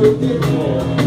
working for.